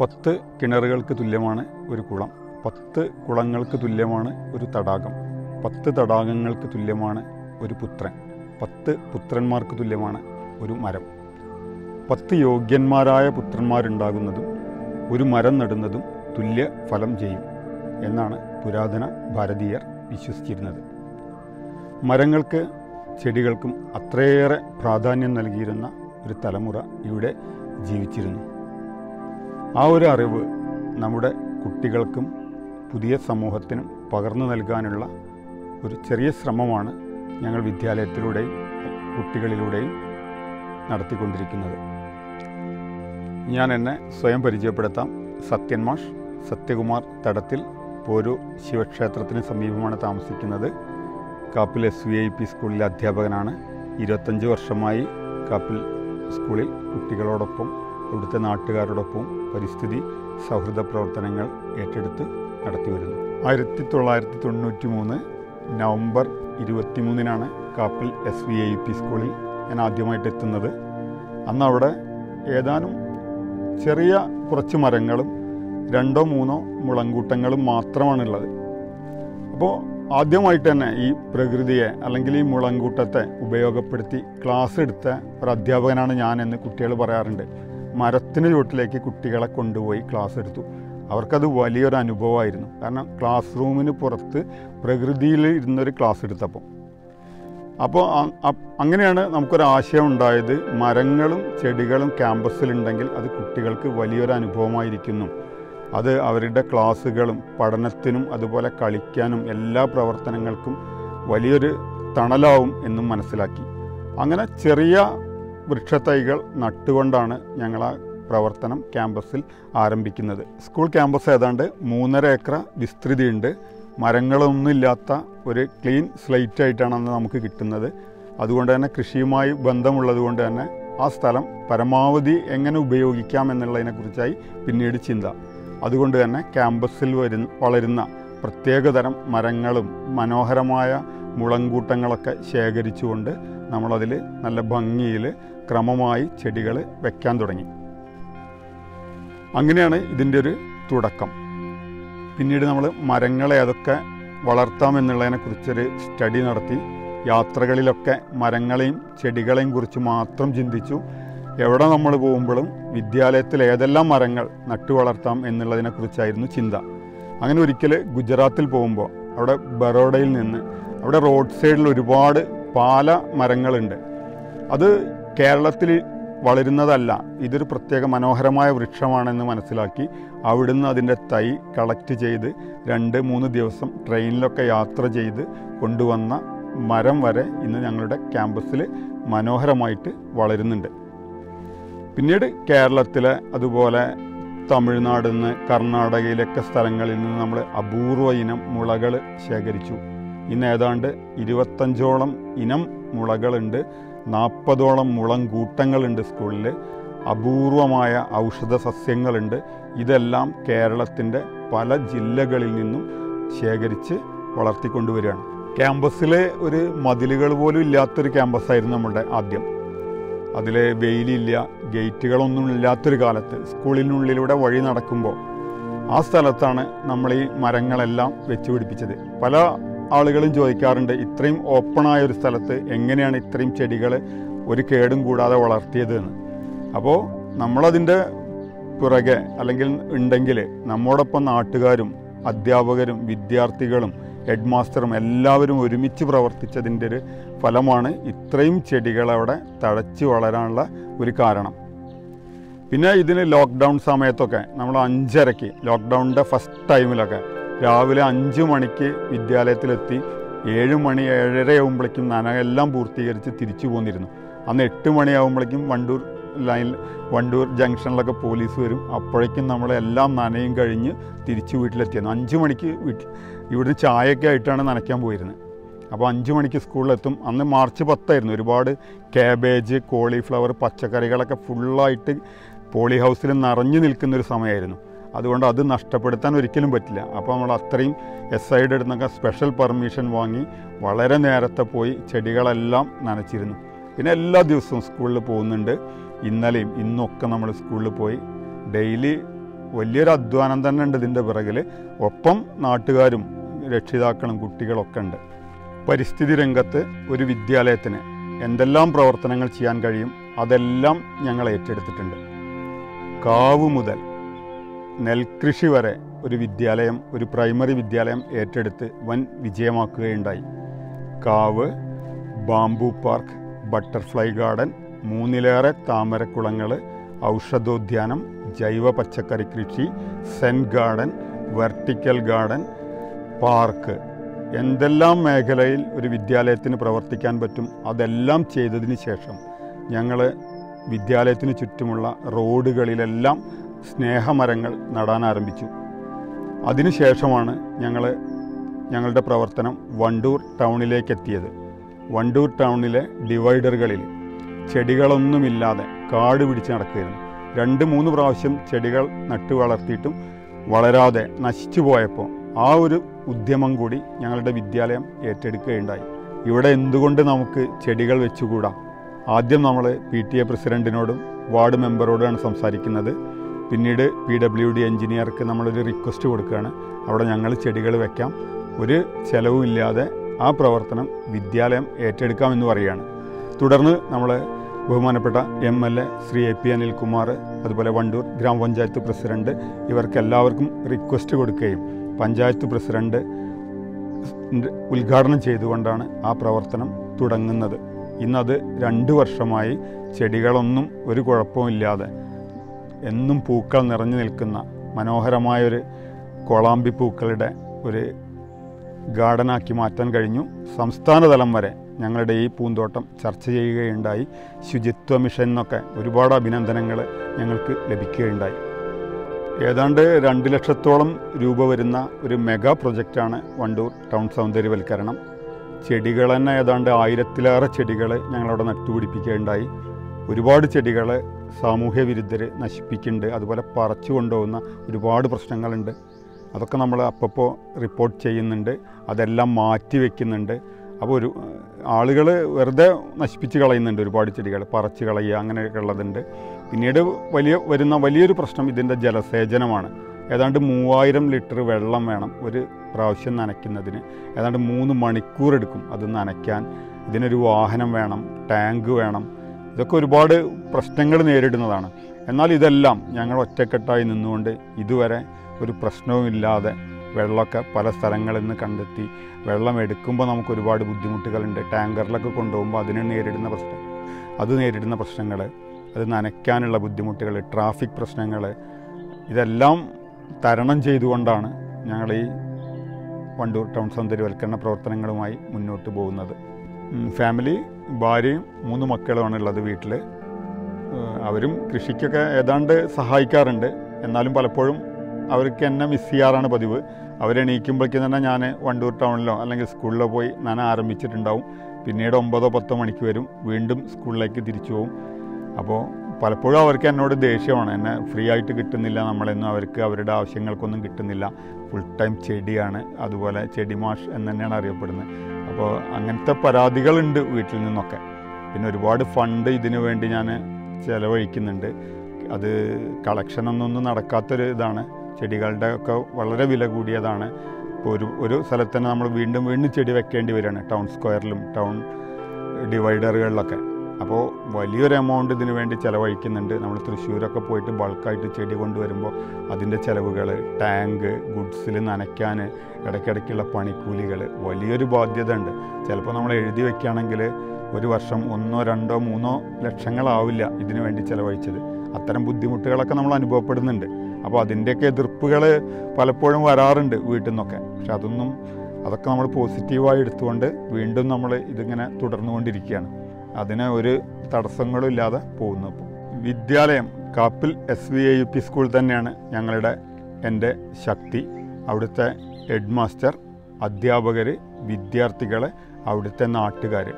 പത്ത് കിണറുകൾക്ക് തുല്യമാണ് ഒരു കുളം. പത്ത് കുളങ്ങൾക്ക് തുല്യമാണ് ഒരു തടാകം. പത്ത് തടാകങ്ങൾക്ക് തുല്യമാണ് ഒരു പുത്രൻ. പത്ത് പുത്രന്മാർക്ക് തുല്യമാണ് ഒരു മരം. പത്ത് യോഗ്യന്മാരായ പുത്രന്മാരുണ്ടാകുന്നതും ഒരു മരം നടുന്നതും തുല്യ ഫലം ചെയ്യും എന്നാണ് പുരാതന ഭാരതീയർ വിശ്വസിച്ചിരുന്നത്. മരങ്ങൾക്ക് ചെടികൾക്കും അത്രയേറെ പ്രാധാന്യം നൽകിയിരുന്ന ഒരു തലമുറ ഇവിടെ ജീവിച്ചിരുന്നു. ആ ഒരു അറിവ് നമ്മുടെ കുട്ടികൾക്കും പുതിയ സമൂഹത്തിനും പകർന്നു നൽകാനുള്ള ഒരു ചെറിയ ശ്രമമാണ് ഞങ്ങൾ വിദ്യാലയത്തിലൂടെയും കുട്ടികളിലൂടെയും നടത്തിക്കൊണ്ടിരിക്കുന്നത്. ഞാൻ എന്നെ സ്വയം പരിചയപ്പെടുത്താം. സത്യൻ മാഷ് സത്യകുമാർ തടത്തിൽ പോരൂർ ശിവക്ഷേത്രത്തിന് സമീപമാണ് താമസിക്കുന്നത്. Kappil S V I P സ്കൂളിലെ അധ്യാപകനാണ്. ഇരുപത്തഞ്ച് വർഷമായി കാപ്പിൽ സ്കൂളിൽ കുട്ടികളോടൊപ്പം ഇവിടുത്തെ നാട്ടുകാരോടൊപ്പം പരിസ്ഥിതി സൗഹൃദ പ്രവർത്തനങ്ങൾ ഏറ്റെടുത്ത് നടത്തിവരുന്നു. ആയിരത്തി തൊള്ളായിരത്തി തൊണ്ണൂറ്റി മൂന്ന് November ഇരുപത്തിമൂന്നിനാണ് Kappil S V I P സ്കൂളിൽ ഞാൻ ആദ്യമായിട്ട് എത്തുന്നത്. അന്ന് അവിടെ ഏതാനും ചെറിയ കുറച്ച് മരങ്ങളും രണ്ടോ മൂന്നോ മുളങ്കൂട്ടങ്ങളും മാത്രമാണുള്ളത്. അപ്പോൾ ആദ്യമായിട്ട് തന്നെ ഈ പ്രകൃതിയെ അല്ലെങ്കിൽ ഈ മുളങ്കൂട്ടത്തെ ഉപയോഗപ്പെടുത്തി ക്ലാസ് എടുത്ത ഒരു അധ്യാപകനാണ് ഞാൻ എന്ന് കുട്ടികൾ പറയാറുണ്ട്. മരത്തിന് ചുവട്ടിലേക്ക് കുട്ടികളെ കൊണ്ടുപോയി ക്ലാസ് എടുത്തു. അവർക്കത് വലിയൊരു അനുഭവമായിരുന്നു. കാരണം ക്ലാസ് റൂമിന് പുറത്ത് പ്രകൃതിയിൽ ഇരുന്നൊരു ക്ലാസ് എടുത്തപ്പോൾ അപ്പോൾ അങ്ങനെയാണ് നമുക്കൊരു ആശയം ഉണ്ടായത്. മരങ്ങളും ചെടികളും ക്യാമ്പസിലുണ്ടെങ്കിൽ അത് കുട്ടികൾക്ക് വലിയൊരു അനുഭവമായിരിക്കുന്നു. അത് അവരുടെ ക്ലാസ്സുകളും പഠനത്തിനും അതുപോലെ കളിക്കാനും എല്ലാ പ്രവർത്തനങ്ങൾക്കും വലിയൊരു തണലാവും എന്നും മനസ്സിലാക്കി. അങ്ങനെ ചെറിയ വൃക്ഷത്തൈകൾ നട്ടുകൊണ്ടാണ് ഞങ്ങൾ ആ പ്രവർത്തനം ക്യാമ്പസിൽ ആരംഭിക്കുന്നത്. സ്കൂൾ ക്യാമ്പസ് ഏതാണ്ട് മൂന്നര ഏക്കർ വിസ്തൃതിയുണ്ട്. മരങ്ങളൊന്നുമില്ലാത്ത ഒരു ക്ലീൻ സ്ലൈറ്റ് ആയിട്ടാണ് അന്ന് നമുക്ക് കിട്ടുന്നത്. അതുകൊണ്ട് തന്നെ കൃഷിയുമായി ബന്ധമുള്ളത് കൊണ്ട് തന്നെ ആ സ്ഥലം പരമാവധി എങ്ങനെ ഉപയോഗിക്കാം എന്നുള്ളതിനെക്കുറിച്ചായി പിന്നീട് ചിന്ത. അതുകൊണ്ട് തന്നെ ക്യാമ്പസിൽ വരുന്ന വളരുന്ന പ്രത്യേകതരം മരങ്ങളും മനോഹരമായ മുളങ്കൂട്ടങ്ങളൊക്കെ ശേഖരിച്ചുകൊണ്ട് നമ്മളതിൽ നല്ല ഭംഗിയിൽ ക്രമമായി ചെടികൾ വെക്കാൻ തുടങ്ങി. അങ്ങനെയാണ് ഇതിന്റെ ഒരു തുടക്കം. പിന്നീട് നമ്മൾ മരങ്ങളെ അതൊക്കെ വളർത്താം എന്നുള്ളതിനെക്കുറിച്ചൊരു സ്റ്റഡി നടത്തി. യാത്രകളിലൊക്കെ മരങ്ങളെയും ചെടികളെയും കുറിച്ച് മാത്രം ചിന്തിച്ചു. എവിടെ നമ്മൾ പോകുമ്പോഴും വിദ്യാലയത്തിൽ ഏതെല്ലാം മരങ്ങൾ നട്ടു വളർത്താം എന്നുള്ളതിനെക്കുറിച്ചായിരുന്നു ചിന്ത. അങ്ങനെ ഒരിക്കൽ ഗുജറാത്തിൽ പോകുമ്പോൾ അവിടെ ബറോഡയിൽ നിന്ന് അവിടെ റോഡ് സൈഡിൽ ഒരുപാട് പാല മരങ്ങളുണ്ട്. അത് കേരളത്തിൽ വളരുന്നതല്ല ഇതൊരു പ്രത്യേക മനോഹരമായ വൃക്ഷമാണെന്ന് മനസ്സിലാക്കി അവിടുന്ന് അതിന്റെ തൈ കളക്ട് ചെയ്ത് രണ്ട് മൂന്ന് ദിവസം ട്രെയിനിലൊക്കെ യാത്ര ചെയ്ത് കൊണ്ടുവന്ന മരം വരെ ഇന്ന് ഞങ്ങളുടെ ക്യാമ്പസിൽ മനോഹരമായിട്ട് വളരുന്നുണ്ട്. പിന്നീട് കേരളത്തിലെ അതുപോലെ തമിഴ്നാടിൽ നിന്ന് കർണാടകയിലൊക്കെ സ്ഥലങ്ങളിൽ നിന്ന് നമ്മൾ അപൂർവ ഇനം മുളകൾ ശേഖരിച്ചു. ഇന്ന് ഏതാണ്ട് ഇരുപത്തഞ്ചോളം ഇനം മുളകളുണ്ട്. നാൽപ്പതോളം മുളം കൂട്ടങ്ങളുണ്ട് സ്കൂളിൽ അപൂർവമായ ഔഷധ സസ്യങ്ങളുണ്ട്. ഇതെല്ലാം കേരളത്തിന്റെ പല ജില്ലകളിൽ നിന്നും ശേഖരിച്ച് വളർത്തിക്കൊണ്ടുവരികയാണ്. ക്യാമ്പസിലെ ഒരു മതിലുകൾ പോലും ഇല്ലാത്തൊരു ക്യാമ്പസായിരുന്നു നമ്മുടെ ആദ്യം. അതിൽ വെയിലില്ല ഗേറ്റുകളൊന്നും ഇല്ലാത്തൊരു കാലത്ത് സ്കൂളിനുള്ളിലൂടെ വഴി നടക്കുമ്പോൾ ആ സ്ഥലത്താണ് നമ്മൾ ഈ മരങ്ങളെല്ലാം വെച്ച് പിടിപ്പിച്ചത്. പല ആളുകളും ചോദിക്കാറുണ്ട് ഇത്രയും ഓപ്പണായ ഒരു സ്ഥലത്ത് എങ്ങനെയാണ് ഇത്രയും ചെടികൾ ഒരു കേടും കൂടാതെ വളർത്തിയത് എന്ന്. അപ്പോൾ നമ്മളതിന്റെ പുറകെ അല്ലെങ്കിൽ ഉണ്ടെങ്കിൽ നമ്മോടൊപ്പം നാട്ടുകാരും അധ്യാപകരും വിദ്യാർത്ഥികളും ഹെഡ് മാസ്റ്ററും എല്ലാവരും ഒരുമിച്ച് പ്രവർത്തിച്ചതിന്റെ ഒരു ഫലമാണ് ഇത്രയും ചെടികളവിടെ തഴച്ച് വളരാനുള്ള ഒരു കാരണം. പിന്നെ ഇതിന് ലോക്ക്ഡൗൺ സമയത്തൊക്കെ നമ്മൾ അഞ്ചരയ്ക്ക് ലോക്ക്ഡൗണിന്റെ ഫസ്റ്റ് ടൈമിലൊക്കെ രാവിലെ അഞ്ച് മണിക്ക് വിദ്യാലയത്തിലെത്തി ഏഴ് മണി ഏഴര ആകുമ്പോഴേക്കും നനയെല്ലാം പൂർത്തീകരിച്ച് തിരിച്ചു പോന്നിരുന്നു. അന്ന് എട്ട് മണിയാകുമ്പോഴേക്കും വണ്ടൂർ ലൈൻ വണ്ടൂർ ജംഗ്ഷനിലൊക്കെ പോലീസ് വരും. അപ്പോഴേക്കും നമ്മളെല്ലാം നനയും കഴിഞ്ഞ് തിരിച്ച് വീട്ടിലെത്തിയിരുന്നു അഞ്ച് മണിക്ക് വീട്ടിൽ ഇവിടുന്ന് ചായയൊക്കെ ആയിട്ടാണ് നനയ്ക്കാൻ പോയിരുന്നത് അപ്പോൾ അഞ്ച് മണിക്ക് സ്കൂളിലെത്തും. അന്ന് മാർച്ച് പത്തായിരുന്നു. ഒരുപാട് കാബേജ് കോളിഫ്ലവർ പച്ചക്കറികളൊക്കെ ഫുള്ളായിട്ട് പോളി ഹൗസിൽ നിറഞ്ഞു നിൽക്കുന്നൊരു സമയമായിരുന്നു. അതുകൊണ്ട് അത് നഷ്ടപ്പെടുത്താൻ ഒരിക്കലും പറ്റില്ല. അപ്പോൾ നമ്മൾ അത്രയും എസ് ഐയുടെ അടുത്തൊക്കെ സ്പെഷ്യൽ പെർമിഷൻ വാങ്ങി വളരെ നേരത്തെ പോയി ചെടികളെല്ലാം നനച്ചിരുന്നു. പിന്നെ എല്ലാ ദിവസവും സ്കൂളിൽ പോകുന്നുണ്ട്. ഇന്നലെയും ഇന്നൊക്കെ നമ്മൾ സ്കൂളിൽ പോയി. ഡെയിലി വലിയൊരു അധ്വാനം തന്നെ ഉണ്ട് ഇതിന്റെ പിറകിൽ ഒപ്പം നാട്ടുകാരും രക്ഷിതാക്കളും കുട്ടികളൊക്കെ ഉണ്ട്. പരിസ്ഥിതി രംഗത്ത് ഒരു വിദ്യാലയത്തിന് എന്തെല്ലാം പ്രവർത്തനങ്ങൾ ചെയ്യാൻ കഴിയും അതെല്ലാം ഞങ്ങൾ ഏറ്റെടുത്തിട്ടുണ്ട്. കാവ് മുതൽ നെൽകൃഷി വരെ ഒരു വിദ്യാലയം ഒരു പ്രൈമറി വിദ്യാലയം ഏറ്റെടുത്ത് വൻ വിജയമാക്കുകയുണ്ടായി. കാവ് ബാംബു പാർക്ക് ബട്ടർഫ്ലൈ ഗാർഡൻ മൂന്നിലേറെ താമരക്കുളങ്ങൾ ഔഷധോദ്യാനം ജൈവ പച്ചക്കറി കൃഷി scent garden vertical garden park. എന്തെല്ലാം മേഖലയിൽ ഒരു വിദ്യാലയത്തിന് പ്രവർത്തിക്കാൻ പറ്റും അതെല്ലാം ചെയ്തതിന് ശേഷം ഞങ്ങൾ വിദ്യാലയത്തിന് ചുറ്റുമുള്ള റോഡുകളിലെല്ലാം സ്നേഹമരങ്ങൾ നടാൻ ആരംഭിച്ചു. അതിനുശേഷമാണ് ഞങ്ങൾ ഞങ്ങളുടെ പ്രവർത്തനം വണ്ടൂർ ടൗണിലേക്ക് എത്തിയത് വണ്ടൂർ ടൗണിലെ ഡിവൈഡറുകളിൽ ചെടികളൊന്നുമില്ലാതെ കാട് പിടിച്ച് നടക്കുകയായിരുന്നു. രണ്ട് മൂന്ന് പ്രാവശ്യം ചെടികൾ നട്ടു വളർത്തിയിട്ടും വളരാതെ നശിച്ചു പോയപ്പോൾ ആ ഒരു ഉദ്യമം കൂടി ഞങ്ങളുടെ വിദ്യാലയം ഏറ്റെടുക്കുകയുണ്ടായി. ഇവിടെ എന്തുകൊണ്ട് നമുക്ക് ചെടികൾ വെച്ചുകൂടാ? ആദ്യം നമ്മൾ പി ടി എ പ്രസിഡന്റിനോടും വാർഡ് മെമ്പറോടുമാണ് സംസാരിക്കുന്നത്. പിന്നീട് പി ഡബ്ല്യു ഡി എഞ്ചിനീയർക്ക് നമ്മളൊരു റിക്വസ്റ്റ് കൊടുക്കുകയാണ്. അവിടെ ഞങ്ങൾ ചെടികൾ വെക്കാം. ഒരു ചിലവുമില്ലാതെ ആ പ്രവർത്തനം വിദ്യാലയം ഏറ്റെടുക്കാമെന്ന് പറയുകയാണ്. തുടർന്ന് നമ്മൾ ബഹുമാനപ്പെട്ട M L A Shri A P Anilkumar അതുപോലെ വണ്ടൂർ ഗ്രാമപഞ്ചായത്ത് പ്രസിഡന്റ് ഇവർക്കെല്ലാവർക്കും റിക്വസ്റ്റ് കൊടുക്കുകയും പഞ്ചായത്ത് പ്രസിഡന്റ് ഉദ്ഘാടനം ചെയ്തുകൊണ്ടാണ് ആ പ്രവർത്തനം തുടങ്ങുന്നത്. ഇന്നത് രണ്ട് വർഷമായി ചെടികളൊന്നും ഒരു കുഴപ്പമില്ലാതെ എന്നും പൂക്കൾ നിറഞ്ഞു നിൽക്കുന്ന മനോഹരമായൊരു കോളാമ്പി പൂക്കളുടെ ഒരു ഗാർഡനാക്കി മാറ്റാൻ കഴിഞ്ഞു. സംസ്ഥാന തലം വരെ ഞങ്ങളുടെ ഈ പൂന്തോട്ടം ചർച്ച ചെയ്യുകയുണ്ടായി. ശുചിത്വ മിഷൻ എന്നൊക്കെ ഒരുപാട് അഭിനന്ദനങ്ങൾ ഞങ്ങൾക്ക് ലഭിക്കുകയുണ്ടായി. ഏതാണ്ട് രണ്ട് ലക്ഷത്തോളം രൂപ വരുന്ന ഒരു മെഗാ പ്രൊജക്റ്റാണ് വണ്ടൂർ ടൗൺ സൗന്ദര്യവൽക്കരണം. ചെടികൾ തന്നെ ഏതാണ്ട് ആയിരത്തിലേറെ ചെടികൾ ഞങ്ങളവിടെ നട്ടുപിടിപ്പിക്കുകയുണ്ടായി. ഒരുപാട് ചെടികൾ സാമൂഹ്യ വിരുദ്ധർ നശിപ്പിക്കുന്നുണ്ട് അതുപോലെ പറിച്ചു കൊണ്ടുപോകുന്ന ഒരുപാട് പ്രശ്നങ്ങളുണ്ട്. അതൊക്കെ നമ്മൾ അപ്പപ്പോൾ റിപ്പോർട്ട് ചെയ്യുന്നുണ്ട് അതെല്ലാം മാറ്റി വയ്ക്കുന്നുണ്ട് അപ്പോൾ ഒരു ആളുകൾ വെറുതെ നശിപ്പിച്ച് കളയുന്നുണ്ട് ഒരുപാട് ചെടികൾ പറിച്ച് കളയുക അങ്ങനെയൊക്കെ ഉള്ളതുണ്ട്. പിന്നീട് വലിയ വരുന്ന വലിയൊരു പ്രശ്നം ഇതിന്റെ ജലസേചനമാണ്. ഏതാണ്ട് മൂവായിരം ലിറ്റർ വെള്ളം വേണം ഒരു പ്രാവശ്യം നനയ്ക്കുന്നതിന്. ഏതാണ്ട് മൂന്ന് മണിക്കൂർ എടുക്കും അത് നനയ്ക്കാൻ. ഇതിനൊരു വാഹനം വേണം ടാങ്ക് വേണം ഇതൊക്കെ ഒരുപാട് പ്രശ്നങ്ങൾ നേരിടുന്നതാണ്. എന്നാൽ ഇതെല്ലാം ഞങ്ങൾ ഒറ്റക്കെട്ടായി നിന്നുകൊണ്ട് ഇതുവരെ ഒരു പ്രശ്നവുമില്ലാതെ വെള്ളമൊക്കെ പല സ്ഥലങ്ങളിൽ നിന്ന് കണ്ടെത്തി വെള്ളം എടുക്കുമ്പോൾ നമുക്ക് ഒരുപാട് ബുദ്ധിമുട്ടുകളുണ്ട്. ടാങ്കറിലൊക്കെ കൊണ്ടുപോകുമ്പോൾ അതിന് നേരിടുന്ന പ്രശ്നം അത് നേരിടുന്ന പ്രശ്നങ്ങൾ അത് നനയ്ക്കാനുള്ള ബുദ്ധിമുട്ടുകൾ ട്രാഫിക് പ്രശ്നങ്ങൾ ഇതെല്ലാം തരണം ചെയ്തുകൊണ്ടാണ് ഞങ്ങൾ ഈ വണ്ടൂർ ടൗൺ സൗന്ദര്യവൽക്കരണ പ്രവർത്തനങ്ങളുമായി മുന്നോട്ട് പോകുന്നത്. ഫാമിലി ഭാര്യയും മൂന്ന് മക്കളുമാണ് ഉള്ളത് വീട്ടിൽ അവരും കൃഷിക്കൊക്കെ ഏതാണ്ട് സഹായിക്കാറുണ്ട്. എന്നാലും പലപ്പോഴും അവർക്ക് എന്നെ മിസ് ചെയ്യാറാണ് പതിവ്. അവരെണീക്കുമ്പോഴേക്കും തന്നെ ഞാൻ വണ്ടൂർ ടൗണിലോ അല്ലെങ്കിൽ സ്കൂളിലോ പോയി നന ആരംഭിച്ചിട്ടുണ്ടാവും. പിന്നീട് ഒമ്പതോ പത്തോ മണിക്ക് വരും. വീണ്ടും സ്കൂളിലേക്ക് തിരിച്ചു പോകും അപ്പോൾ പലപ്പോഴും അവർക്ക് എന്നോട് ദേഷ്യമാണ്. എന്നെ ഫ്രീ ആയിട്ട് കിട്ടുന്നില്ല. നമ്മളെന്നും അവർക്ക് അവരുടെ ആവശ്യങ്ങൾക്കൊന്നും കിട്ടുന്നില്ല. ഫുൾ ടൈം ചെടിയാണ്. അതുപോലെ ചെടി മാഷ് എന്ന് തന്നെയാണ് അറിയപ്പെടുന്നത്. അപ്പോൾ അങ്ങനത്തെ പരാതികളുണ്ട് വീട്ടിൽ നിന്നൊക്കെ. പിന്നെ ഒരുപാട് ഫണ്ട് ഇതിനു വേണ്ടി ഞാൻ ചിലവഴിക്കുന്നുണ്ട്. അത് കളക്ഷനൊന്നും നടക്കാത്തൊരു ഇതാണ്. ചെടികളുടെ ഒക്കെ വളരെ വില കൂടിയതാണ്. ഇപ്പോൾ ഒരു ഒരു സ്ഥലത്ത് തന്നെ നമ്മൾ വീണ്ടും വീണ്ടും ചെടി വെക്കേണ്ടി വരികയാണ്. ടൗൺ സ്ക്വയറിലും ടൗൺ ഡിവൈഡറുകളിലൊക്കെ. അപ്പോൾ വലിയൊരു എമൗണ്ട് ഇതിനു വേണ്ടി ചിലവഴിക്കുന്നുണ്ട്. നമ്മൾ തൃശ്ശൂരൊക്കെ പോയിട്ട് ബൾക്കായിട്ട് ചെടി കൊണ്ടുവരുമ്പോൾ അതിന്റെ ചിലവുകൾ ടാങ്ക് ഗുഡ്സിൽ നനയ്ക്കാൻ ഇടയ്ക്കിടയ്ക്കുള്ള പണിക്കൂലികൾ വലിയൊരു ബാധ്യത ഉണ്ട്. ചിലപ്പോൾ നമ്മൾ എഴുതി വെക്കുകയാണെങ്കിൽ ഒരു വർഷം ഒന്നോ രണ്ടോ മൂന്നോ ലക്ഷങ്ങളാവില്ല ഇതിനു വേണ്ടി ചിലവഴിച്ചത്. അത്തരം ബുദ്ധിമുട്ടുകളൊക്കെ നമ്മൾ അനുഭവപ്പെടുന്നുണ്ട്. അപ്പോൾ അതിന്റെയൊക്കെ എതിർപ്പുകൾ പലപ്പോഴും വരാറുണ്ട് വീട്ടിൽ നിന്നൊക്കെ പക്ഷെ അതൊന്നും അതൊക്കെ നമ്മൾ പോസിറ്റീവായി എടുത്തുകൊണ്ട് വീണ്ടും നമ്മൾ ഇതിങ്ങനെ തുടർന്നുകൊണ്ടിരിക്കുകയാണ്. അതിന് ഒരു തടസ്സങ്ങളും ഇല്ലാതെ പോകുന്നു. അപ്പോൾ വിദ്യാലയം Kappil S V A U P school തന്നെയാണ് ഞങ്ങളുടെ എന്റെ ശക്തി. അവിടുത്തെ ഹെഡ് മാസ്റ്റർ അധ്യാപകർ വിദ്യാർത്ഥികൾ അവിടുത്തെ നാട്ടുകാർ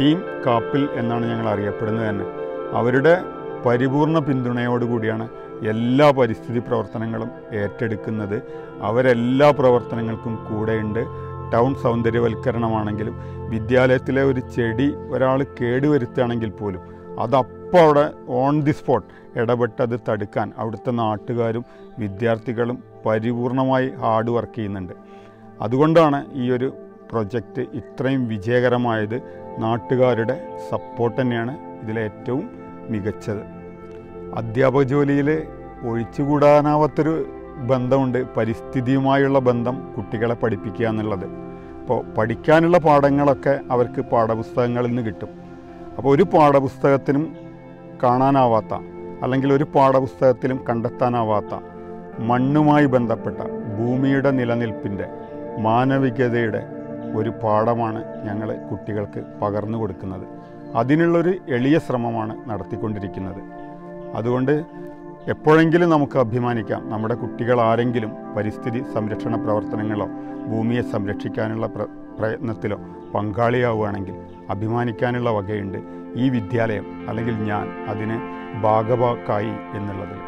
ടീം കാപ്പിൽ എന്നാണ് ഞങ്ങൾ അറിയപ്പെടുന്നത് തന്നെ. അവരുടെ പരിപൂർണ പിന്തുണയോടുകൂടിയാണ് എല്ലാ പരിസ്ഥിതി പ്രവർത്തനങ്ങളും ഏറ്റെടുക്കുന്നത്. അവരെല്ലാ പ്രവർത്തനങ്ങൾക്കും കൂടെയുണ്ട്. ടൗൺ സൗന്ദര്യവൽക്കരണമാണെങ്കിലും വിദ്യാലയത്തിലെ ഒരു ചെടി ഒരാൾ കേടുവരുത്തുകയാണെങ്കിൽ പോലും അതപ്പോൾ അവിടെ ഓൺ ദി സ്പോട്ട് ഇടപെട്ടത് തടുക്കാൻ അവിടുത്തെ നാട്ടുകാരും വിദ്യാർത്ഥികളും പരിപൂർണമായി ഹാർഡ് വർക്ക് ചെയ്യുന്നുണ്ട്. അതുകൊണ്ടാണ് ഈ ഒരു പ്രൊജക്റ്റ് ഇത്രയും വിജയകരമായത്. നാട്ടുകാരുടെ സപ്പോർട്ട് തന്നെയാണ് ഇതിലെ ഏറ്റവും മികച്ചത്. അധ്യാപക ജോലിയിൽ ഒഴിച്ചുകൂടാനാവാത്തൊരു ബന്ധമുണ്ട് പരിസ്ഥിതിയുമായുള്ള ബന്ധം കുട്ടികളെ പഠിപ്പിക്കുക എന്നുള്ളത്. അപ്പോൾ പഠിക്കാനുള്ള പാഠങ്ങളൊക്കെ അവർക്ക് പാഠപുസ്തകങ്ങളിൽ നിന്ന് കിട്ടും. അപ്പോൾ ഒരു പാഠപുസ്തകത്തിനും കാണാനാവാത്ത അല്ലെങ്കിൽ ഒരു പാഠപുസ്തകത്തിലും കണ്ടെത്താനാവാത്ത മണ്ണുമായി ബന്ധപ്പെട്ട ഭൂമിയുടെ നിലനിൽപ്പിന്റെ മാനവികതയുടെ ഒരു പാഠമാണ് ഞങ്ങൾ കുട്ടികൾക്ക് പകർന്നു കൊടുക്കുന്നത്. അതിനുള്ളൊരു എളിയ ശ്രമമാണ് നടത്തിക്കൊണ്ടിരിക്കുന്നത്. അതുകൊണ്ട് എപ്പോഴെങ്കിലും നമുക്ക് അഭിമാനിക്കാം. നമ്മുടെ കുട്ടികൾ ആരെങ്കിലും പരിസ്ഥിതി സംരക്ഷണ പ്രവർത്തനങ്ങളോ ഭൂമിയെ സംരക്ഷിക്കാനുള്ള പ്ര പ്രയത്നത്തിലോ പങ്കാളിയാവുകയാണെങ്കിൽ അഭിമാനിക്കാനുള്ള വകയുണ്ട് ഈ വിദ്യാലയം അല്ലെങ്കിൽ ഞാൻ അതിന് ഭാഗവാക്കായി എന്നുള്ളതിൽ.